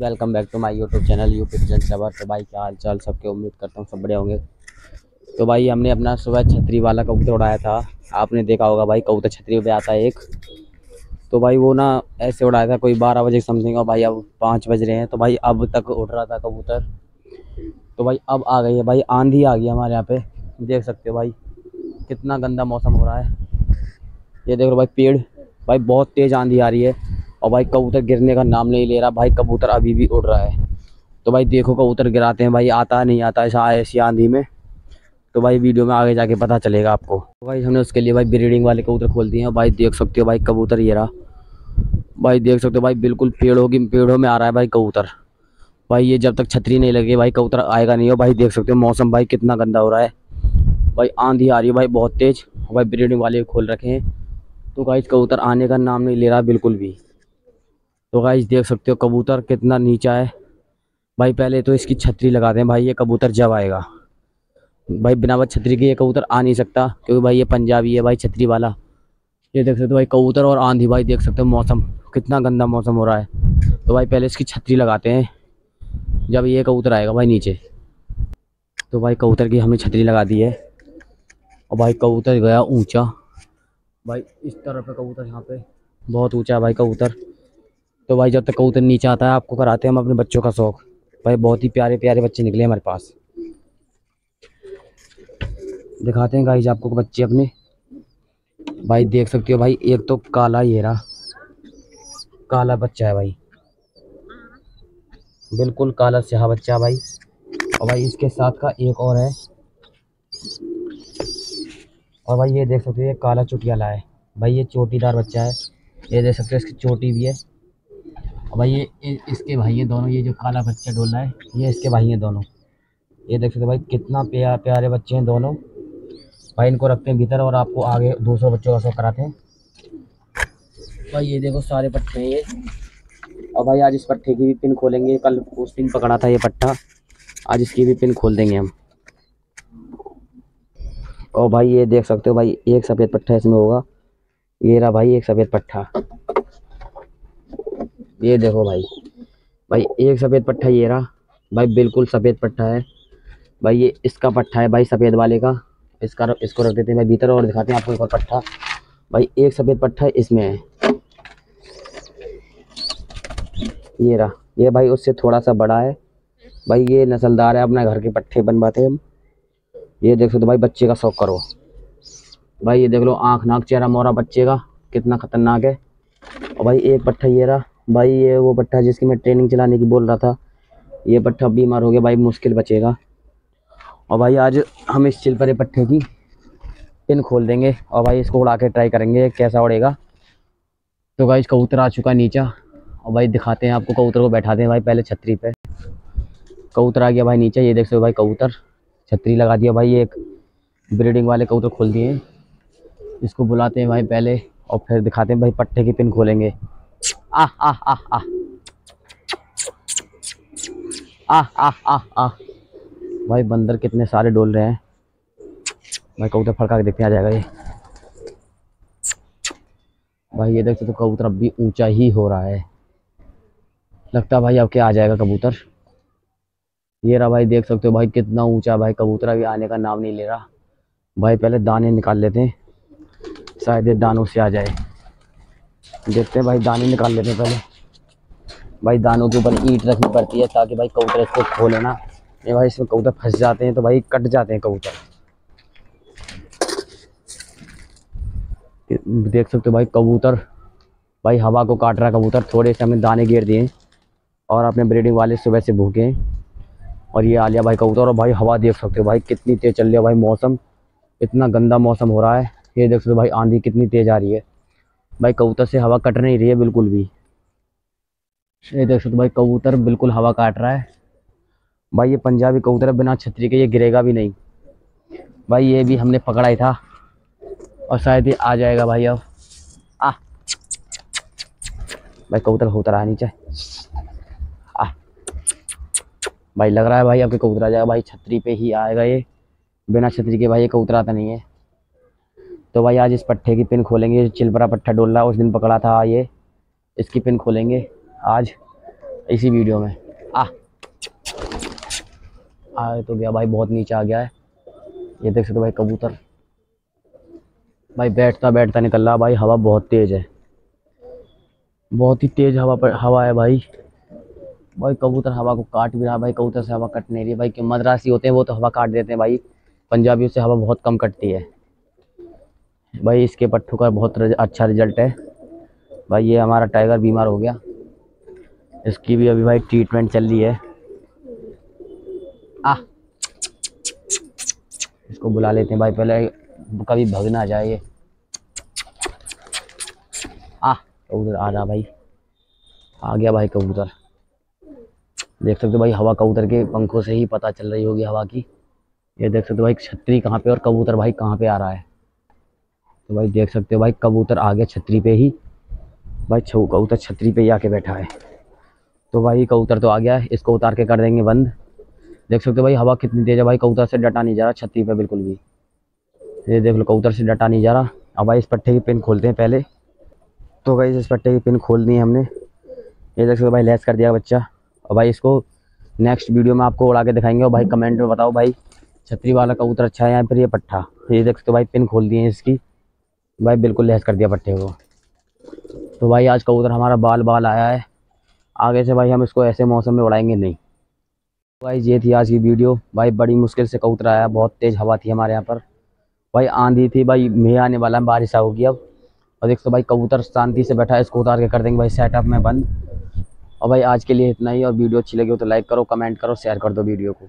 Welcome back to my YouTube channel you पिजन सबर तो भाई, क्या हाल चाल सबके उम्मीद करता हूँ सब बड़े होंगे। तो भाई, हमने अपना सुबह छतरी वाला कबूतर उड़ाया था। आपने देखा होगा भाई, कबूतर छतरी पे आता है एक। तो भाई, वो ना ऐसे उड़ाया था, कोई बारह बजे समथिंग, और भाई अब पाँच बज रहे हैं। तो भाई, अब तक उड़ रहा था कबूतर। तो भाई, अब आ गई है भाई, आंधी आ गई हमारे यहाँ पे। देख सकते हो भाई, कितना गंदा मौसम हो रहा है। ये देख लो भाई, पेड़। भाई, बहुत तेज़ आंधी आ रही है। और भाई कबूतर गिरने का नाम नहीं ले रहा। भाई कबूतर अभी भी उड़ रहा है। तो भाई देखो कबूतर गिराते हैं। भाई आता है, नहीं आता ऐसा ऐसी आंधी में। तो भाई वीडियो में आगे जाके पता चलेगा आपको। तो भाई हमने उसके लिए भाई ब्रीडिंग वाले कबूतर खोल दिए हैं। भाई देख सकते हो भाई कबूतर ये रहा। भाई देख सकते हो भाई बिल्कुल पेड़ों की पेड़ों में आ रहा है भाई कबूतर। भाई ये जब तक छतरी नहीं लगे, भाई कबूतर आएगा नहीं। हो भाई देख सकते हो मौसम भाई कितना गंदा हो रहा है। भाई आंधी आ रही है भाई बहुत तेज़। भाई ब्रीडिंग वाले खोल रखे हैं। तो भाई कबूतर आने का नाम नहीं ले रहा बिल्कुल भी। तो गाइस देख सकते हो कबूतर कितना नीचा है। भाई, पहले तो इसकी छतरी लगाते हैं भाई, ये कबूतर जब आएगा। भाई, बिना छतरी के ये कबूतर आ नहीं सकता, क्योंकि भाई, ये पंजाबी है भाई, छतरी वाला। ये देख सकते हो भाई, कबूतर और आंधी, भाई, देख सकते हो मौसम। कितना गंदा मौसम हो रहा है। तो भाई, पहले इसकी छतरी लगाते हैं। जब ये कबूतर आएगा भाई, नीचे। तो भाई, कबूतर की हमने छतरी लगा दी है। और भाई, कबूतर गया ऊँचा। भाई, इस तरफ़ कबूतर यहाँ पे। बहुत ऊँचा है भाई, कबूतर। तो भाई जब तक कबूतर नीचे आता है, आपको कराते हैं हम अपने बच्चों का शौक। भाई बहुत ही प्यारे प्यारे बच्चे निकले हमारे पास। दिखाते हैं गाइज़ आपको बच्चे अपने। भाई देख सकते हो भाई, एक तो काला ही रहा काला बच्चा है भाई। बिल्कुल काला स्याह बच्चा भाई। और भाई इसके साथ का एक और है। और भाई ये देख सकते हो, ये काला चुटियाला है। भाई ये चोटीदार बच्चा है। ये देख सकते हो, इसकी चोटी भी है। और भाई ये इसके भाई हैं दोनों, ये जो काला बच्चा डोला है, ये इसके भाई हैं दोनों। ये देख सकते भाई, कितना प्यार, प्यारे बच्चे हैं दोनों। भाई इनको रखते हैं भीतर और आपको आगे दूसरों बच्चों का शो कराते हैं। भाई ये देखो सारे पट्टे हैं ये। और भाई आज इस पट्टे की भी पिन खोलेंगे, कल उस पिन पकड़ा था ये पट्टा। आज इसकी भी पिन खोल देंगे हम। और भाई ये देख सकते हो भाई, एक सफ़ेद पट्टा इसमें होगा। ये रहा भाई एक सफ़ेद पट्टा। ये देखो भाई। भाई, एक सफ़ेद पट्टा ये रहा। भाई, बिल्कुल सफ़ेद पट्टा है। भाई, ये इसका पट्टा है भाई, सफ़ेद वाले का। इसका इसको रख देते हैं भाई, भीतर और दिखाते हैं आपको एक और पट्टा। भाई, एक सफ़ेद पट्टा इसमें है। ये रहा। ये भाई, उससे थोड़ा सा बड़ा है। भाई, ये नस्लदार है, अपना घर के पट्टे बनवाते हैं हम। ये देख सकते भाई, बच्चे का शौक करो। भाई, ये देख लो आँख नाक चेहरा मोरा बच्चे का, कितना ख़तरनाक है। और भाई, एक पट्टा ये रहा। भाई ये वो पट्टा जिसकी मैं ट्रेनिंग चलाने की बोल रहा था, ये पट्टा बीमार हो गया भाई, मुश्किल बचेगा। और भाई आज हम इस चिल पर पट्टे की पिन खोल देंगे और भाई इसको उड़ा के ट्राई करेंगे कैसा उड़ेगा। तो भाई कबूतर आ चुका नीचा, और भाई दिखाते हैं आपको, कबूतर को बैठाते हैं भाई, पहले छतरी पे। कबूतर आ गया भाई नीचे, ये देख सकते हो भाई कबूतर, छतरी लगा दिया भाई, एक ब्रीडिंग वाले कबूतर खोल दिए। इसको बुलाते हैं भाई पहले, और फिर दिखाते हैं भाई पट्टे की पिन खोलेंगे। आ आ आ आ आ आ आ आ भाई बंदर कितने सारे डोल रहे हैं। भाई कबूतर फड़का के देखते आ जाएगा ये। भाई ये देखते तो कबूतर अब भी ऊँचा ही हो रहा है। लगता भाई अब क्या आ जाएगा कबूतर। ये रहा भाई देख सकते हो भाई कितना ऊँचा भाई, कबूतर अभी आने का नाम नहीं ले रहा। भाई पहले दाने निकाल लेते हैं, शायद ये दानों से आ जाए। देखते हैं भाई दाने निकाल लेते हैं पहले। भाई दानों के ऊपर ईट रखनी पड़ती है ताकि भाई कबूतर इसको खोले ना। ये भाई इसमें कबूतर फंस जाते हैं तो भाई कट जाते हैं कबूतर। देख सकते हो भाई कबूतर, भाई हवा को काट रहा कबूतर। थोड़े से हमने दाने गिर दिए और अपने ब्रीडिंग वाले सुबह से भूखे और ये आ लिया भाई कबूतर और भाई हवा देख सकते हो भाई कितनी तेज़ चल रही है भाई मौसम। इतना गंदा मौसम हो रहा है। ये देख सकते हो भाई आंधी कितनी तेज़ आ रही है। भाई, कबूतर से हवा कट नहीं रही है बिल्कुल भी। ये देख सकते भाई, कबूतर बिल्कुल हवा काट रहा है। भाई, ये पंजाबी कबूतर बिना छतरी के ये गिरेगा भी नहीं। भाई, ये भी हमने पकड़ा ही था। और शायद ये आ जाएगा भाई अब। आ। भाई, कबूतर कबूतर आ नीचे। आ। भाई, लग रहा है भाई आपके कबूतर आ जाएगा। भाई, छतरी पे ही आएगा ये। बिना छतरी के भाई, ये कबूतर आता नहीं है। तो भाई आज इस पट्टे की पिन खोलेंगे चिलपरा पट्टा डोल उस दिन पकड़ा था, ये, इसकी पिन खोलेंगे आज, इसी वीडियो में। आ। आए तो गया भाई, बहुत नीचे आ गया है। ये देख सकते भाई, कबूतर। भाई बैठता बैठता निकल रहा भाई, हवा बहुत तेज़ है। बहुत ही तेज़ हवा पर, हवा है भाई। भाई कबूतर हवा को काट भी रहा, भाई कबूतर से हवा कट नहीं रही भाई क्यों मद्रासी होते हैं, वो तो हवा काट देते हैं भाई। पंजाबियों से हवा बहुत कम कटती है। भाई इसके पट्टों का बहुत रज, अच्छा रिज़ल्ट है। भाई ये हमारा टाइगर बीमार हो गया। इसकी भी अभी भाई ट्रीटमेंट चल रही है। आ इसको बुला लेते हैं भाई पहले कभी भग ना जाए आ कबूतर आ रहा भाई। आ गया भाई कबूतर। देख सकते हो भाई हवा कबूतर के पंखों से ही पता चल रही होगी हवा की। ये देख सकते हो भाई छतरी कहाँ पे और कबूतर भाई कहाँ पे आ रहा है। तो भाई देख सकते हो भाई कबूतर आ गया छतरी पे ही, भाई छू, कबूतर छतरी पे ही आके बैठा है। तो भाई कबूतर तो आ गया है, इसको उतार के कर देंगे बंद। देख सकते हो भाई हवा कितनी तेज है, भाई कबूतर से डटा नहीं जा रहा छतरी पे बिल्कुल भी। ये देख लो, कबूतर से डटा नहीं जा रहा। अब भाई इस पट्टे की पिन खोलते हैं पहले। तो भाई इस पट्टे की पिन खोल दी हमने। ये देख सकते हो भाई लेस कर दिया बच्चा। और भाई इसको नेक्स्ट वीडियो में आपको उड़ा के दिखाएँगे। और भाई कमेंट में बताओ भाई, छतरी वाला कबूतर अच्छा है या फिर ये पट्टा? ये देख सकते हो भाई पिन खोल दिए हैं इसकी। भाई बिल्कुल लहस कर दिया पट्टे को। तो भाई आज कबूतर हमारा बाल बाल आया है। आगे से भाई हम इसको ऐसे मौसम में उड़ाएँगे नहीं। तो भाई ये थी आज की वीडियो। भाई बड़ी मुश्किल से कबूतर आया, बहुत तेज़ हवा थी हमारे यहाँ पर। भाई आंधी थी, भाई मे आने वाला है, बारिश होगी अब। और देख तो भाई कबूतर शांति से बैठा है, इसको उतार के कर देंगे भाई सेटअप में बंद। और भाई आज के लिए इतना ही, और वीडियो अच्छी लगी हो तो लाइक करो कमेंट करो शेयर कर दो वीडियो को।